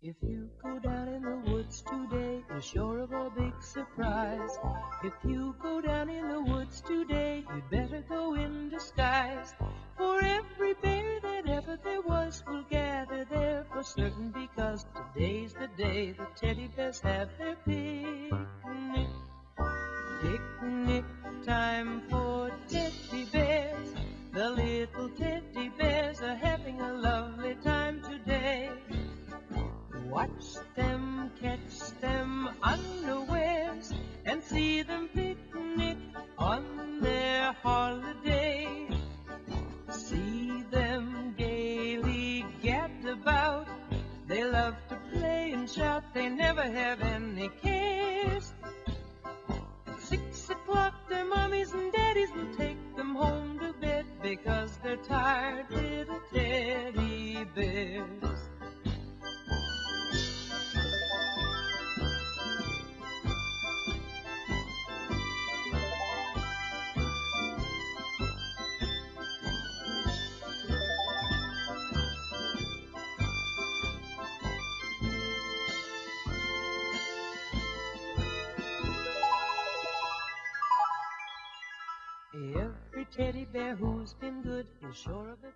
If you go down in the woods today, you're sure of a big surprise. If you go down in the woods today, you'd better go in disguise. For every bear that ever there was will gather there for certain because today's the day the teddy bears have their picnic. Picnic time for teddy bears. The little teddy Watch them catch them unawares and see them picnic on their holiday. See them gaily gad about. They love to play and shout. They never have any cares. At six o'clock, their mommies and daddies will take them home to bed because they're tired Every teddy bear who's been good is sure of a